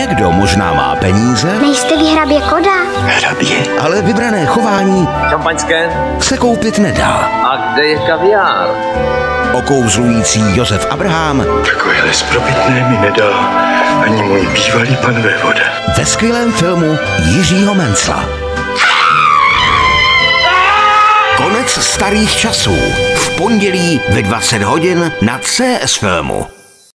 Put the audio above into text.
Někdo možná má peníze, Nejste vy hrabě koda? Hrabě. ale vybrané chování Šampaňské? se koupit nedá. A kde je kaviár? Okouzlující Josef Abraham Takovéhle spropitné mi nedá ani můj bývalý pan vévoda. ve skvělém filmu Jiřího Mencla. Konec starých časů. V pondělí ve 20 hodin na CS Filmu.